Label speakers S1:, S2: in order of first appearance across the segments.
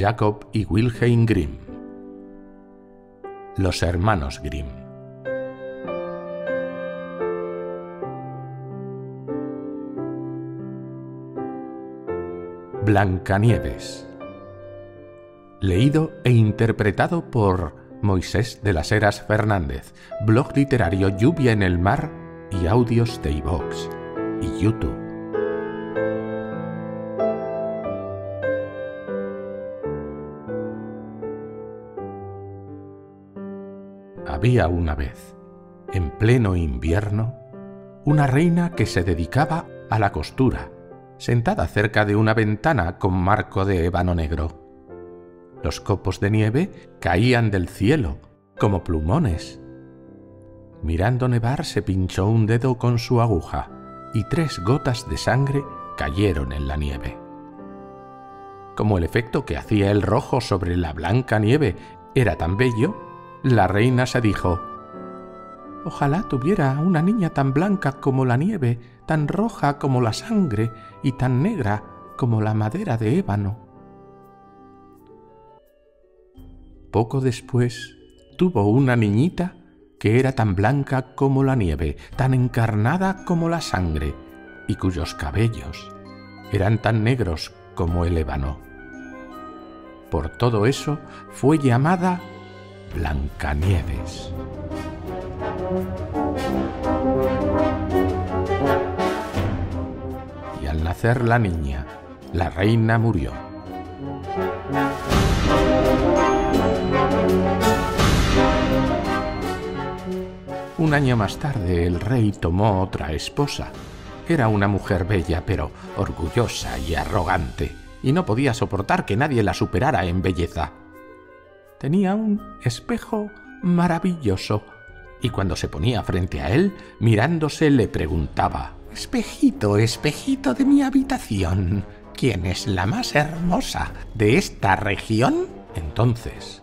S1: Jacob y Wilhelm Grimm. Los hermanos Grimm. Blancanieves. Leído e interpretado por Moisés de las Heras Fernández, blog literario Lluvia en el Mar y audios de iVox y YouTube. Había una vez, en pleno invierno, una reina que se dedicaba a la costura, sentada cerca de una ventana con marco de ébano negro. Los copos de nieve caían del cielo como plumones. Mirando nevar se pinchó un dedo con su aguja y tres gotas de sangre cayeron en la nieve. Como el efecto que hacía el rojo sobre la blanca nieve era tan bello, la reina se dijo, Ojalá tuviera una niña tan blanca como la nieve, tan roja como la sangre y tan negra como la madera de ébano. Poco después tuvo una niñita que era tan blanca como la nieve, tan encarnada como la sangre, y cuyos cabellos eran tan negros como el ébano. Por todo eso fue llamada Blancanieves. Y al nacer la niña, la reina murió. Un año más tarde el rey tomó otra esposa. Era una mujer bella, pero orgullosa y arrogante, y no podía soportar que nadie la superara en belleza. Tenía un espejo maravilloso, y cuando se ponía frente a él, mirándose le preguntaba Espejito, espejito de mi habitación, ¿quién es la más hermosa de esta región? Entonces,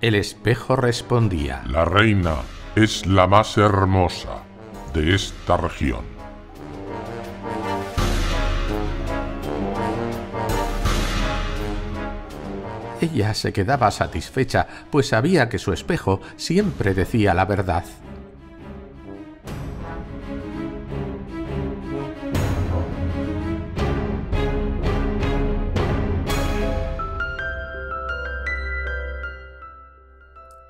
S1: el espejo respondía
S2: La reina es la más hermosa de esta región.
S1: Ella se quedaba satisfecha, pues sabía que su espejo siempre decía la verdad.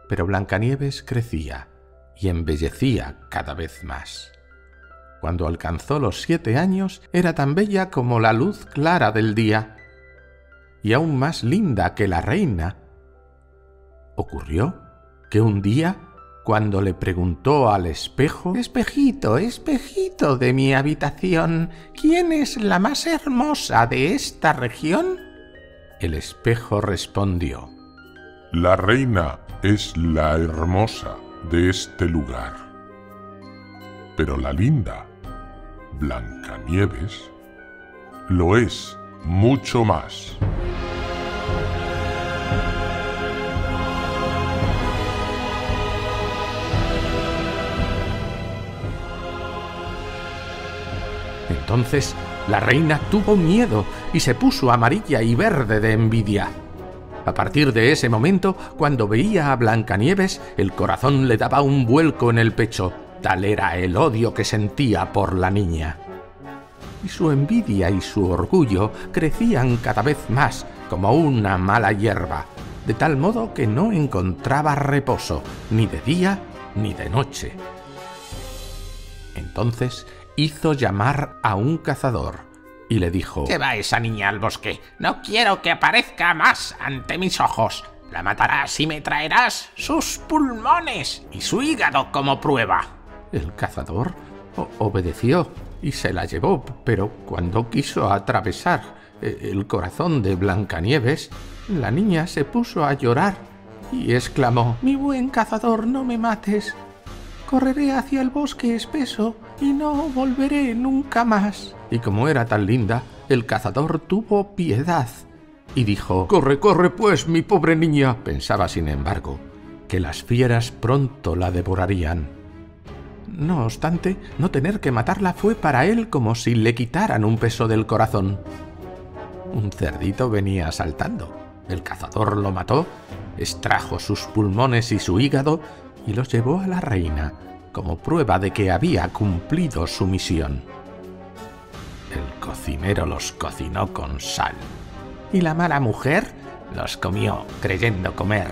S1: Pero Blancanieves crecía y embellecía cada vez más. Cuando alcanzó los siete años era tan bella como la luz clara del día, y aún más linda que la reina. Ocurrió que un día, cuando le preguntó al espejo, Espejito, espejito de mi habitación, ¿quién es la más hermosa de esta región? El espejo respondió,
S2: La reina es la hermosa de este lugar. Pero la linda, Blancanieves, lo es mucho más.
S1: Entonces la reina tuvo miedo y se puso amarilla y verde de envidia. A partir de ese momento, cuando veía a Blancanieves, el corazón le daba un vuelco en el pecho, tal era el odio que sentía por la niña. Y su envidia y su orgullo crecían cada vez más como una mala hierba, de tal modo que no encontraba reposo, ni de día ni de noche. Entonces hizo llamar a un cazador y le dijo
S3: va esa niña al bosque. No quiero que aparezca más ante mis ojos. La matarás y me traerás sus pulmones y su hígado como prueba.
S1: El cazador obedeció y se la llevó, pero cuando quiso atravesar eh, el corazón de Blancanieves, la niña se puso a llorar y exclamó Mi buen cazador, no me mates. Correré hacia el bosque espeso y no volveré nunca más. Y como era tan linda, el cazador tuvo piedad y dijo Corre, corre, pues, mi pobre niña. Pensaba, sin embargo, que las fieras pronto la devorarían. No obstante, no tener que matarla fue para él como si le quitaran un peso del corazón. Un cerdito venía saltando. El cazador lo mató, extrajo sus pulmones y su hígado y los llevó a la reina como prueba de que había cumplido su misión. El cocinero los cocinó con sal y la mala mujer los comió creyendo comer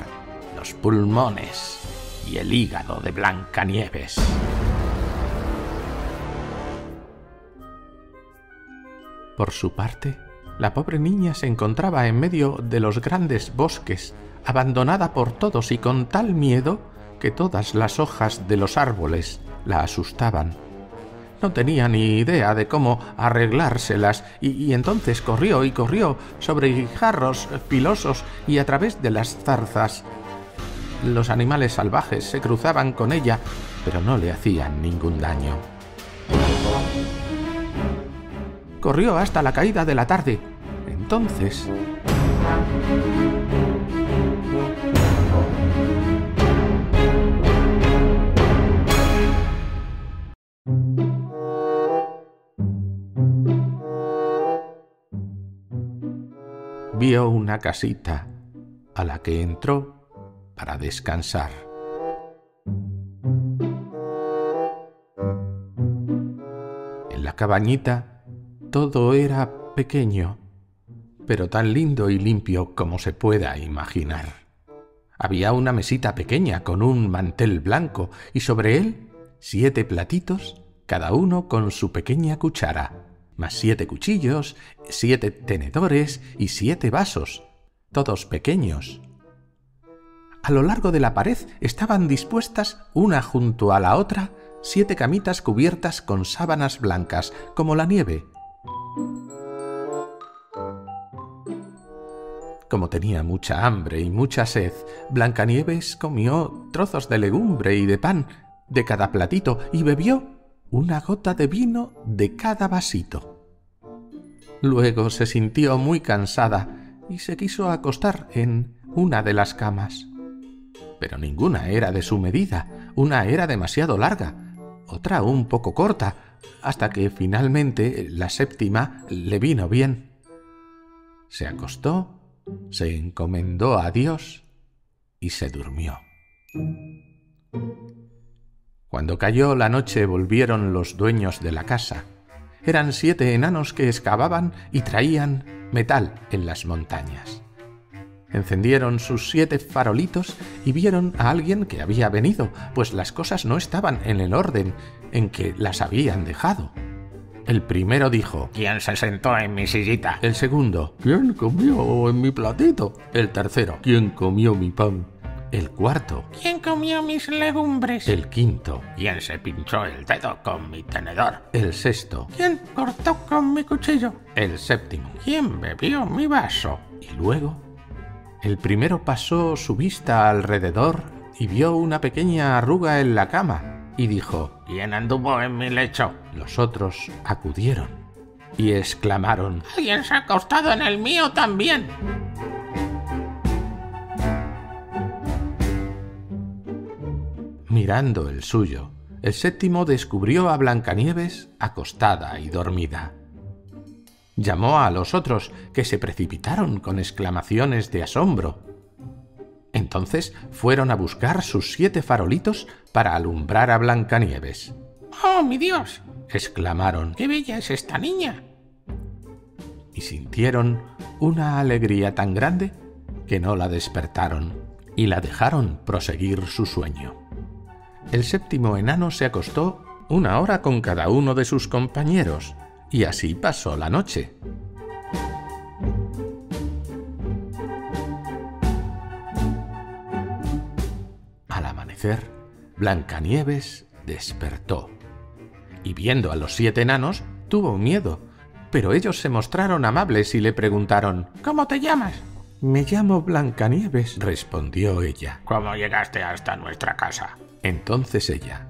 S1: los pulmones y el hígado de Blancanieves. Por su parte, la pobre niña se encontraba en medio de los grandes bosques, abandonada por todos y con tal miedo que todas las hojas de los árboles la asustaban. No tenía ni idea de cómo arreglárselas y, entonces corrió y corrió sobre guijarros filosos y a través de las zarzas. Los animales salvajes se cruzaban con ella, pero no le hacían ningún daño. Corrió hasta la caída de la tarde. Entonces... vio una casita a la que entró para descansar. En la cabañita todo era pequeño, pero tan lindo y limpio como se pueda imaginar. Había una mesita pequeña con un mantel blanco y sobre él siete platitos, cada uno con su pequeña cuchara más siete cuchillos, siete tenedores y siete vasos, todos pequeños. A lo largo de la pared estaban dispuestas, una junto a la otra, siete camitas cubiertas con sábanas blancas, como la nieve. Como tenía mucha hambre y mucha sed, Blancanieves comió trozos de legumbre y de pan de cada platito y bebió una gota de vino de cada vasito. Luego se sintió muy cansada y se quiso acostar en una de las camas. Pero ninguna era de su medida, una era demasiado larga, otra un poco corta, hasta que finalmente la séptima le vino bien. Se acostó, se encomendó a Dios y se durmió. Cuando cayó la noche volvieron los dueños de la casa. Eran siete enanos que excavaban y traían metal en las montañas. Encendieron sus siete farolitos y vieron a alguien que había venido, pues las cosas no estaban en el orden en que las habían dejado. El primero dijo,
S3: ¿Quién se sentó en mi sillita?
S1: El segundo, ¿quién comió en mi platito? El tercero, ¿quién comió mi pan? El cuarto.
S4: ¿Quién comió mis legumbres?
S1: El quinto.
S3: ¿Quién se pinchó el dedo con mi tenedor?
S1: El sexto.
S4: ¿Quién cortó con mi cuchillo?
S1: El séptimo.
S3: ¿Quién bebió mi vaso?
S1: Y luego, el primero pasó su vista alrededor y vio una pequeña arruga en la cama y dijo,
S3: ¿Quién anduvo en mi lecho?
S1: Los otros acudieron y exclamaron,
S4: Alguien se ha acostado en el mío también.
S1: Mirando el suyo, el séptimo descubrió a Blancanieves acostada y dormida. Llamó a los otros, que se precipitaron con exclamaciones de asombro. Entonces fueron a buscar sus siete farolitos para alumbrar a Blancanieves.
S4: ¡Oh, mi Dios!
S1: exclamaron.
S4: ¡Qué bella es esta niña!
S1: Y sintieron una alegría tan grande que no la despertaron y la dejaron proseguir su sueño el séptimo enano se acostó una hora con cada uno de sus compañeros, y así pasó la noche. Al amanecer, Blancanieves despertó, y viendo a los siete enanos, tuvo miedo, pero ellos se mostraron amables y le preguntaron
S4: ¿Cómo te llamas?
S1: Me llamo Blancanieves, respondió ella.
S3: ¿Cómo llegaste hasta nuestra casa?
S1: Entonces ella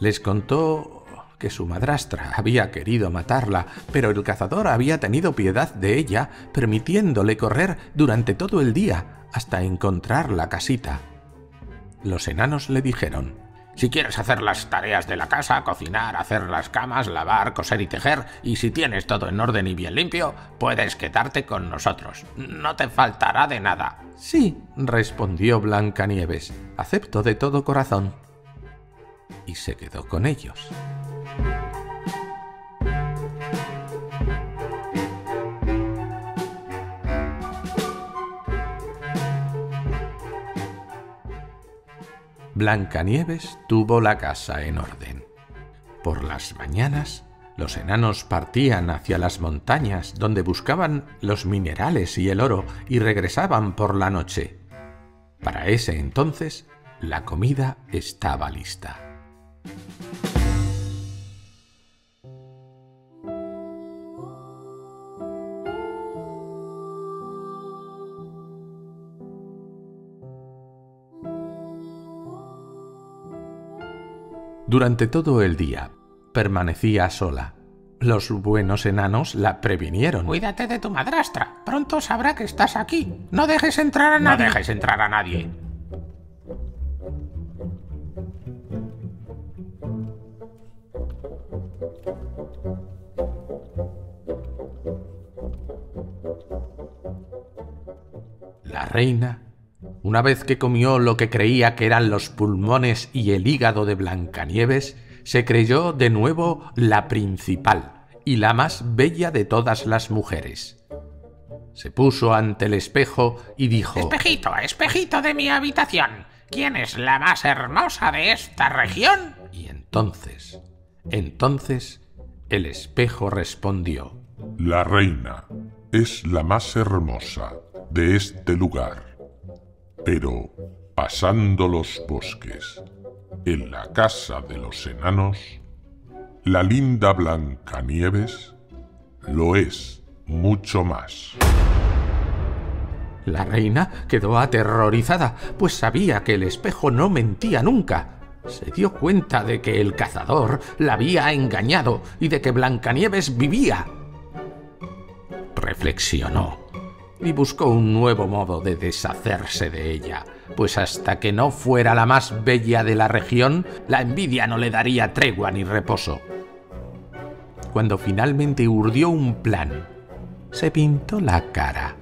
S1: les contó que su madrastra había querido matarla, pero el cazador había tenido piedad de ella, permitiéndole correr durante todo el día hasta encontrar la casita. Los enanos le dijeron,
S3: Si quieres hacer las tareas de la casa, cocinar, hacer las camas, lavar, coser y tejer, y si tienes todo en orden y bien limpio, puedes quedarte con nosotros. No te faltará de nada.
S1: Sí, respondió Blancanieves, acepto de todo corazón. Y se quedó con ellos. Blancanieves tuvo la casa en orden. Por las mañanas, los enanos partían hacia las montañas donde buscaban los minerales y el oro y regresaban por la noche. Para ese entonces, la comida estaba lista. Durante todo el día permanecía sola. Los buenos enanos la previnieron.
S4: Cuídate de tu madrastra. Pronto sabrá que estás aquí. No dejes entrar a nadie.
S3: No dejes entrar a nadie.
S1: La reina una vez que comió lo que creía que eran los pulmones y el hígado de Blancanieves, se creyó de nuevo la principal y la más bella de todas las mujeres. Se puso ante el espejo y dijo
S4: Espejito, espejito de mi habitación, ¿quién es la más hermosa de esta región?
S1: Y entonces, entonces, el espejo respondió
S2: La reina es la más hermosa de este lugar. Pero, pasando los bosques, en la casa de los enanos, la linda Blancanieves lo es mucho más.
S1: La reina quedó aterrorizada, pues sabía que el espejo no mentía nunca. Se dio cuenta de que el cazador la había engañado y de que Blancanieves vivía. Reflexionó y buscó un nuevo modo de deshacerse de ella, pues hasta que no fuera la más bella de la región, la envidia no le daría tregua ni reposo. Cuando finalmente urdió un plan, se pintó la cara,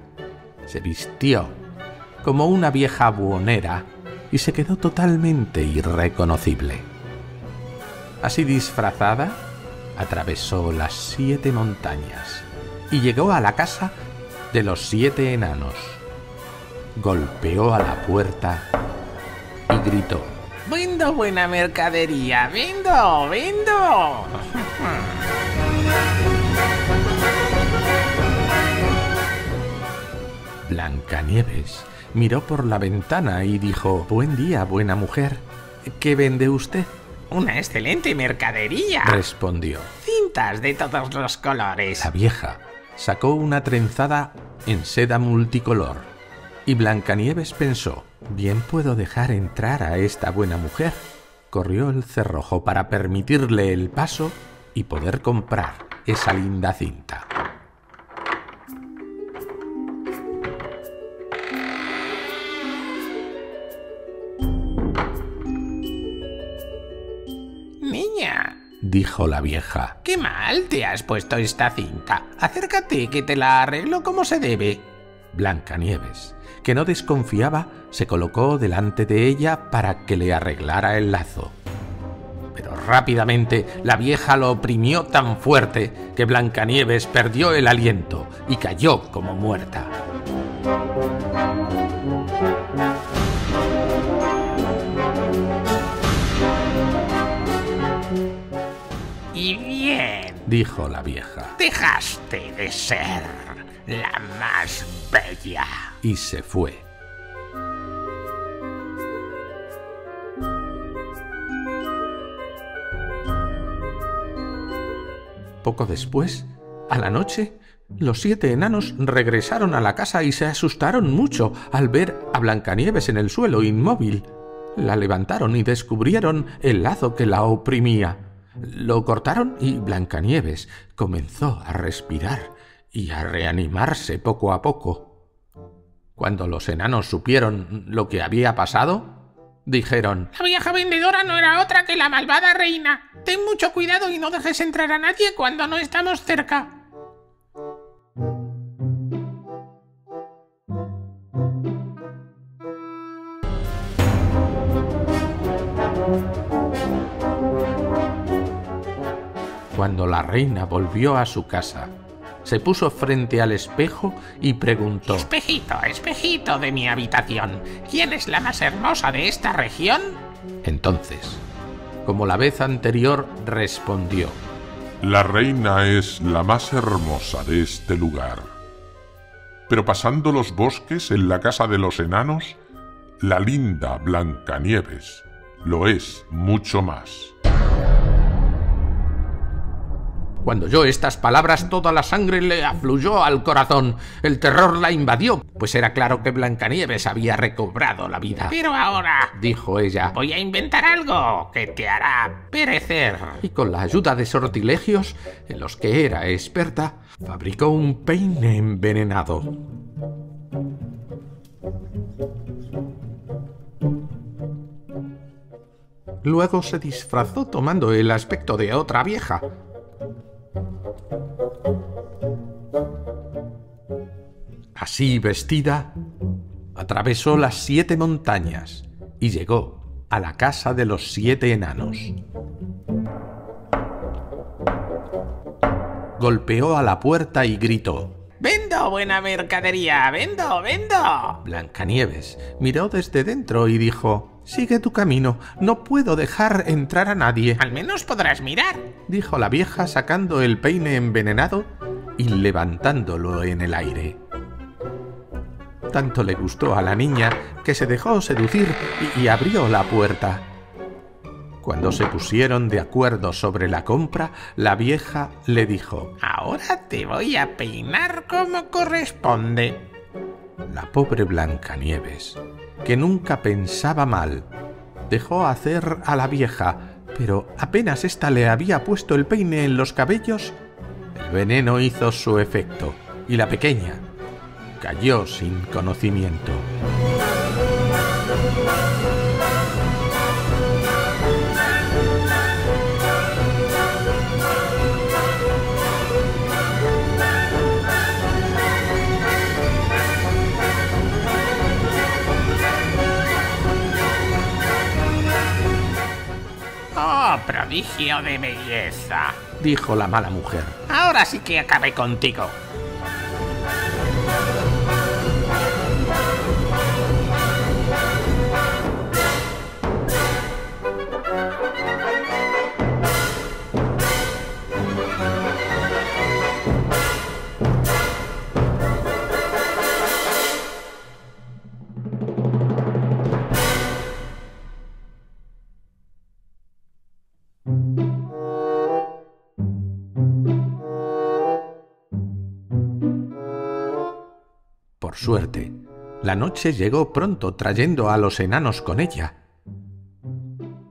S1: se vistió como una vieja buonera y se quedó totalmente irreconocible. Así disfrazada, atravesó las siete montañas y llegó a la casa de los siete enanos. Golpeó a la puerta y gritó.
S4: Vendo buena mercadería, vendo, vendo.
S1: Blancanieves miró por la ventana y dijo, Buen día, buena mujer. ¿Qué vende usted?
S4: Una excelente mercadería.
S1: Respondió.
S4: Cintas de todos los colores.
S1: La vieja sacó una trenzada en seda multicolor, y Blancanieves pensó, bien puedo dejar entrar a esta buena mujer. Corrió el cerrojo para permitirle el paso y poder comprar esa linda cinta.
S4: Niña,
S1: dijo la vieja.
S4: Qué mal te has puesto esta cinta. Acércate, que te la arreglo como se debe.
S1: Blancanieves, que no desconfiaba, se colocó delante de ella para que le arreglara el lazo. Pero rápidamente la vieja lo oprimió tan fuerte que Blancanieves perdió el aliento y cayó como muerta. Dijo la vieja,
S4: dejaste de ser la más bella.
S1: y se fue. Poco después, a la noche, los siete enanos regresaron a la casa y se asustaron mucho al ver a Blancanieves en el suelo inmóvil. La levantaron y descubrieron el lazo que la oprimía. Lo cortaron y Blancanieves comenzó a respirar y a reanimarse poco a poco. Cuando los enanos supieron lo que había pasado, dijeron.
S4: La vieja vendedora no era otra que la malvada reina. Ten mucho cuidado y no dejes entrar a nadie cuando no estamos cerca.
S1: Cuando la reina volvió a su casa, se puso frente al espejo y preguntó
S4: Espejito, espejito de mi habitación, ¿quién es la más hermosa de esta región?
S1: Entonces, como la vez anterior, respondió
S2: La reina es la más hermosa de este lugar. Pero pasando los bosques en la casa de los enanos, la linda Blancanieves lo es mucho más.
S1: Cuando oyó estas palabras, toda la sangre le afluyó al corazón. El terror la invadió, pues era claro que Blancanieves había recobrado la vida.
S4: Pero ahora,
S1: dijo ella,
S4: voy a inventar algo que te hará perecer.
S1: Y con la ayuda de sortilegios, en los que era experta, fabricó un peine envenenado. Luego se disfrazó tomando el aspecto de otra vieja Así vestida, atravesó las siete montañas y llegó a la casa de los siete enanos. Golpeó a la puerta y gritó.
S4: ¡Vendo buena mercadería! ¡Vendo, vendo!
S1: Blancanieves miró desde dentro y dijo Sigue tu camino, no puedo dejar entrar a nadie.
S4: Al menos podrás mirar,
S1: dijo la vieja sacando el peine envenenado y levantándolo en el aire. Tanto le gustó a la niña que se dejó seducir y, abrió la puerta. Cuando se pusieron de acuerdo sobre la compra, la vieja le dijo
S4: Ahora te voy a peinar como corresponde.
S1: La pobre Blancanieves que nunca pensaba mal. Dejó hacer a la vieja, pero apenas ésta le había puesto el peine en los cabellos, el veneno hizo su efecto y la pequeña cayó sin conocimiento.
S4: prodigio de belleza,
S1: dijo la mala mujer.
S4: Ahora sí que acabé contigo.
S1: Suerte, la noche llegó pronto trayendo a los enanos con ella.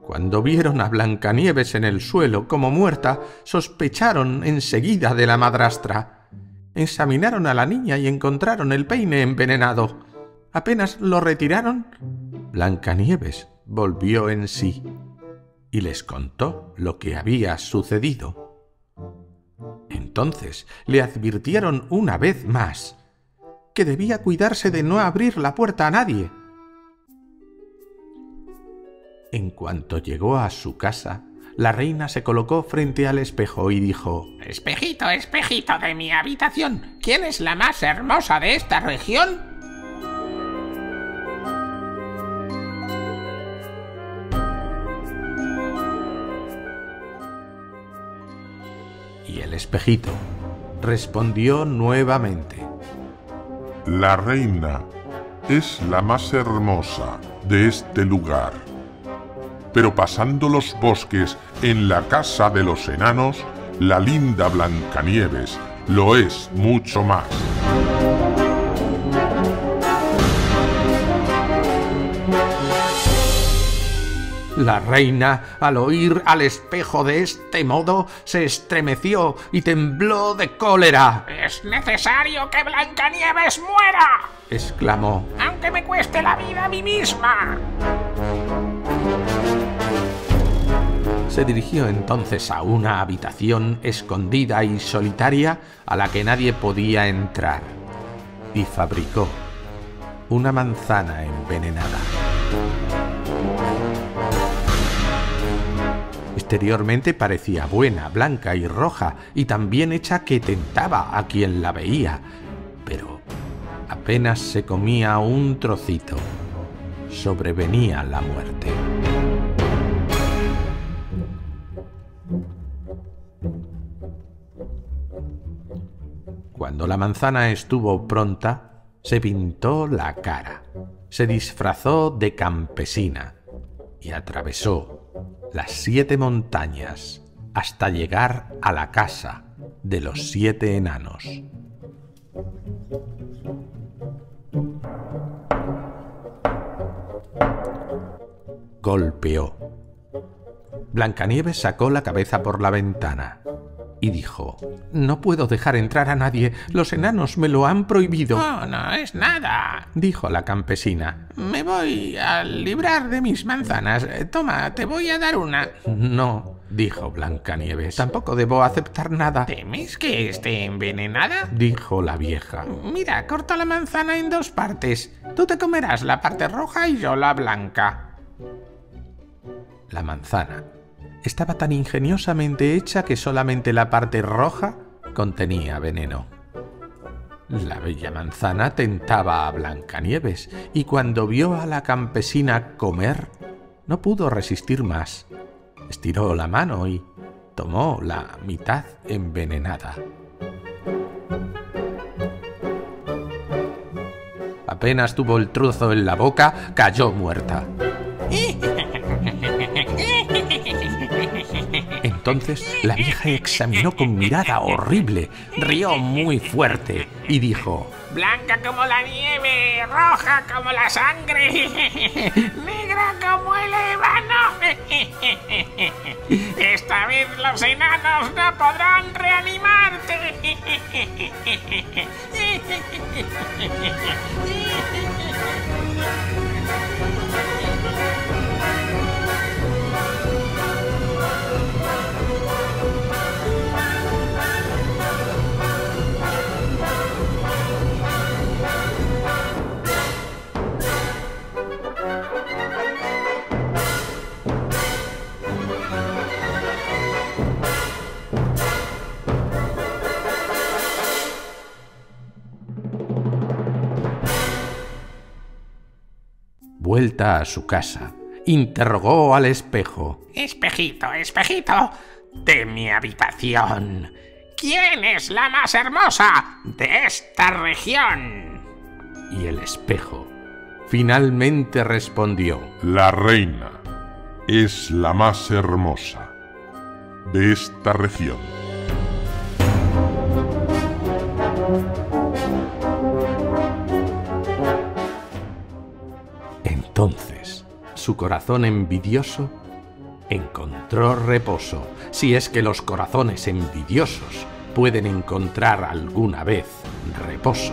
S1: Cuando vieron a Blancanieves en el suelo como muerta, sospecharon enseguida de la madrastra. Examinaron a la niña y encontraron el peine envenenado. Apenas lo retiraron, Blancanieves volvió en sí y les contó lo que había sucedido. Entonces le advirtieron una vez más que debía cuidarse de no abrir la puerta a nadie. En cuanto llegó a su casa, la reina se colocó frente al espejo y dijo
S4: Espejito, espejito de mi habitación, ¿quién es la más hermosa de esta región?
S1: Y el espejito respondió nuevamente
S2: la reina es la más hermosa de este lugar. Pero pasando los bosques en la casa de los enanos, la linda Blancanieves lo es mucho más.
S1: La reina, al oír al espejo de este modo, se estremeció y tembló de cólera.
S4: ¡Es necesario que Blancanieves muera!
S1: exclamó.
S4: Aunque me cueste la vida a mí misma.
S1: Se dirigió entonces a una habitación escondida y solitaria a la que nadie podía entrar y fabricó una manzana envenenada. Exteriormente parecía buena, blanca y roja, y tan bien hecha que tentaba a quien la veía, pero apenas se comía un trocito, sobrevenía la muerte. Cuando la manzana estuvo pronta, se pintó la cara, se disfrazó de campesina y atravesó las siete montañas hasta llegar a la casa de los siete enanos. Golpeó. Blancanieves sacó la cabeza por la ventana y dijo, No puedo dejar entrar a nadie, los enanos me lo han prohibido.
S4: Oh, no es nada,
S1: dijo la campesina.
S4: Me voy a librar de mis manzanas. Toma, te voy a dar una.
S1: No, dijo Blancanieves. Tampoco debo aceptar nada.
S4: ¿Temes que esté envenenada?
S1: dijo la vieja.
S4: Mira, corto la manzana en dos partes. Tú te comerás la parte roja y yo la blanca.
S1: La manzana estaba tan ingeniosamente hecha que solamente la parte roja contenía veneno. La bella manzana tentaba a Blancanieves y cuando vio a la campesina comer, no pudo resistir más. Estiró la mano y tomó la mitad envenenada. Apenas tuvo el trozo en la boca, cayó muerta. Entonces la vieja examinó con mirada horrible, rió muy fuerte y dijo,
S4: Blanca como la nieve, roja como la sangre, negra como el ébano. Esta vez los enanos no podrán reanimarte.
S1: Vuelta a su casa, interrogó al espejo.
S4: Espejito, espejito, de mi habitación. ¿Quién es la más hermosa de esta región?
S1: Y el espejo finalmente respondió.
S2: La reina es la más hermosa de esta región.
S1: Su corazón envidioso encontró reposo, si es que los corazones envidiosos pueden encontrar alguna vez reposo.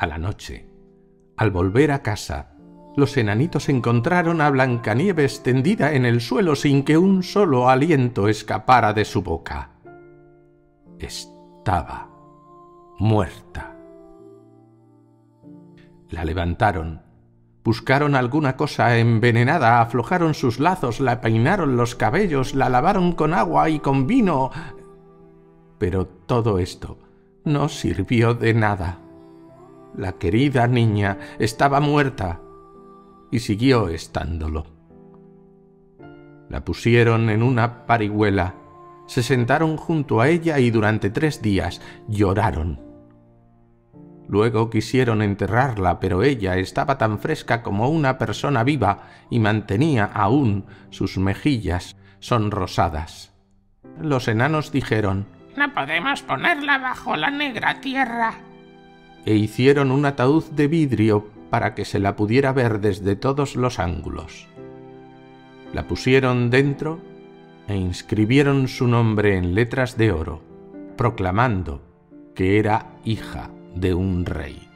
S1: A la noche. Al volver a casa, los enanitos encontraron a Blancanieves tendida en el suelo sin que un solo aliento escapara de su boca. Estaba muerta. La levantaron, buscaron alguna cosa envenenada, aflojaron sus lazos, la peinaron los cabellos, la lavaron con agua y con vino. Pero todo esto no sirvió de nada. La querida niña estaba muerta y siguió estándolo. La pusieron en una parihuela, se sentaron junto a ella y durante tres días lloraron. Luego quisieron enterrarla, pero ella estaba tan fresca como una persona viva y mantenía aún sus mejillas sonrosadas. los enanos dijeron
S4: No podemos ponerla bajo la negra tierra.
S1: E hicieron un ataúd de vidrio para que se la pudiera ver desde todos los ángulos. La pusieron dentro e inscribieron su nombre en letras de oro, proclamando que era hija de un rey.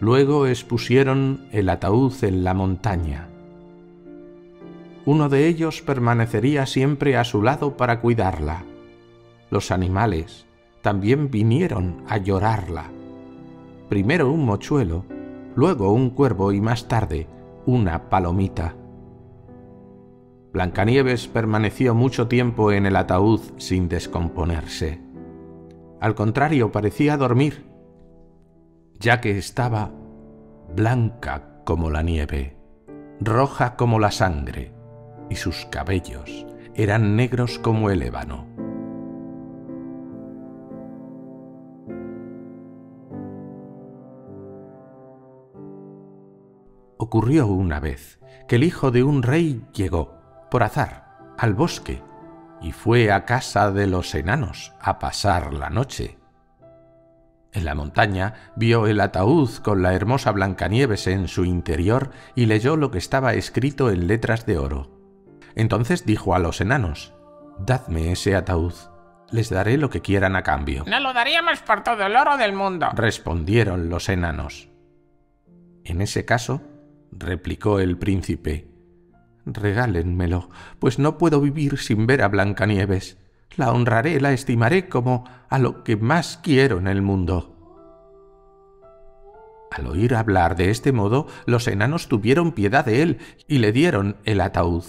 S1: Luego expusieron el ataúd en la montaña. Uno de ellos permanecería siempre a su lado para cuidarla. Los animales también vinieron a llorarla. Primero un mochuelo, luego un cuervo y más tarde una palomita. Blancanieves permaneció mucho tiempo en el ataúd sin descomponerse. Al contrario, parecía dormir ya que estaba blanca como la nieve, roja como la sangre, y sus cabellos eran negros como el ébano. Ocurrió una vez que el hijo de un rey llegó, por azar, al bosque y fue a casa de los enanos a pasar la noche. En la montaña vio el ataúd con la hermosa Blancanieves en su interior y leyó lo que estaba escrito en letras de oro. Entonces dijo a los enanos, Dadme ese ataúd, les daré lo que quieran a cambio.
S4: No lo daríamos por todo el oro del mundo,
S1: respondieron los enanos. En ese caso, replicó el príncipe, regálenmelo, pues no puedo vivir sin ver a Blancanieves la honraré, la estimaré como a lo que más quiero en el mundo. Al oír hablar de este modo, los enanos tuvieron piedad de él y le dieron el ataúd.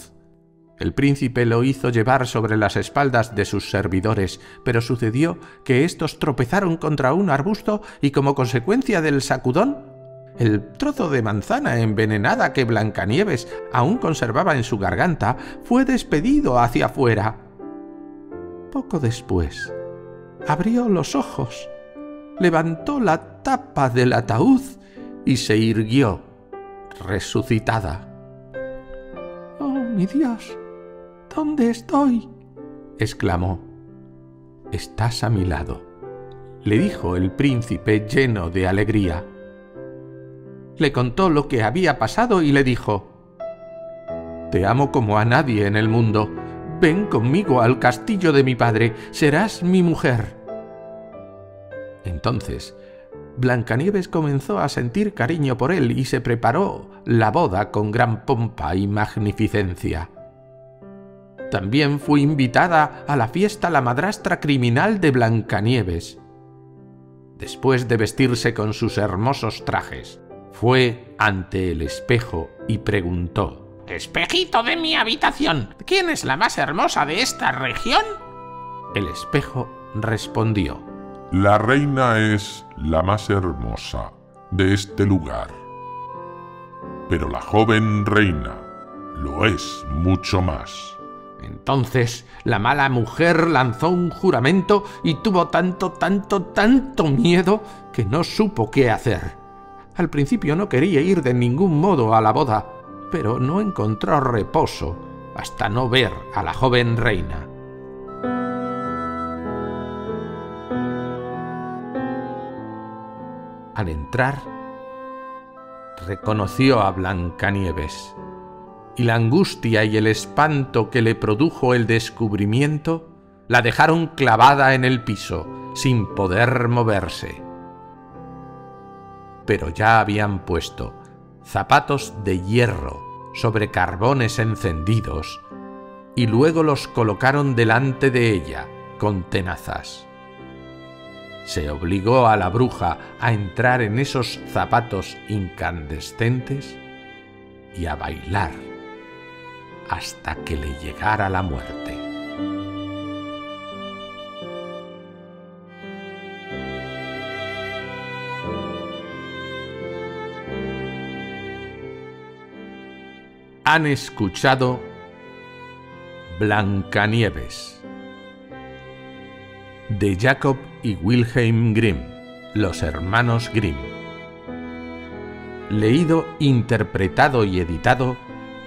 S1: El príncipe lo hizo llevar sobre las espaldas de sus servidores, pero sucedió que éstos tropezaron contra un arbusto y como consecuencia del sacudón, el trozo de manzana envenenada que Blancanieves aún conservaba en su garganta fue despedido hacia afuera. Poco después, abrió los ojos, levantó la tapa del ataúd y se irguió, resucitada. ¡Oh, mi Dios! ¿Dónde estoy? exclamó. Estás a mi lado, le dijo el príncipe lleno de alegría. Le contó lo que había pasado y le dijo, Te amo como a nadie en el mundo Ven conmigo al castillo de mi padre, serás mi mujer. Entonces, Blancanieves comenzó a sentir cariño por él y se preparó la boda con gran pompa y magnificencia. También fue invitada a la fiesta la madrastra criminal de Blancanieves. Después de vestirse con sus hermosos trajes, fue ante el espejo y preguntó
S4: Espejito de mi habitación, ¿quién es la más hermosa de esta región?
S1: El espejo respondió.
S2: La reina es la más hermosa de este lugar. Pero la joven reina lo es mucho más.
S1: Entonces la mala mujer lanzó un juramento y tuvo tanto, tanto, tanto miedo que no supo qué hacer. Al principio no quería ir de ningún modo a la boda, pero no encontró reposo hasta no ver a la joven reina. Al entrar, reconoció a Blancanieves, y la angustia y el espanto que le produjo el descubrimiento la dejaron clavada en el piso, sin poder moverse. Pero ya habían puesto zapatos de hierro sobre carbones encendidos y luego los colocaron delante de ella con tenazas. Se obligó a la bruja a entrar en esos zapatos incandescentes y a bailar hasta que le llegara la muerte. Han escuchado Blancanieves de Jacob y Wilhelm Grimm, los hermanos Grimm. Leído, interpretado y editado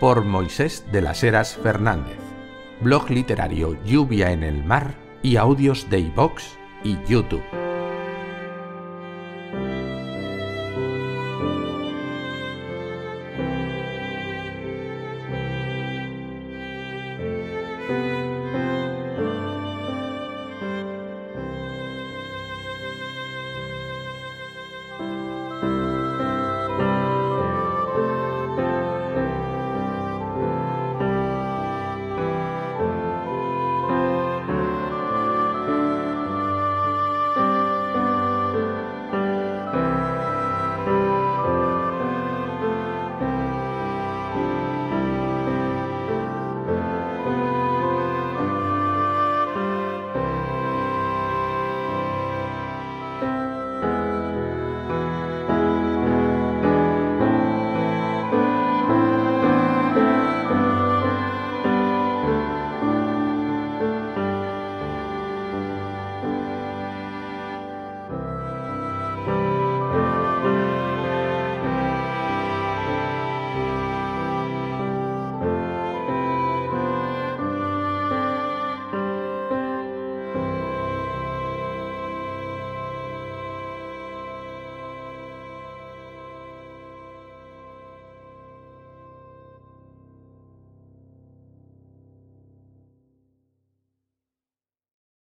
S1: por Moisés de las Heras Fernández. blog literario Lluvia en el Mar y audios de iVox y YouTube.